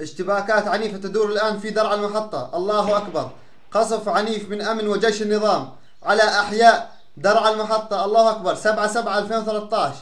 اشتباكات عنيفة تدور الآن في درع المحطة. الله أكبر. قصف عنيف من أمن وجيش النظام على أحياء درع المحطة. الله أكبر. 7 7 2013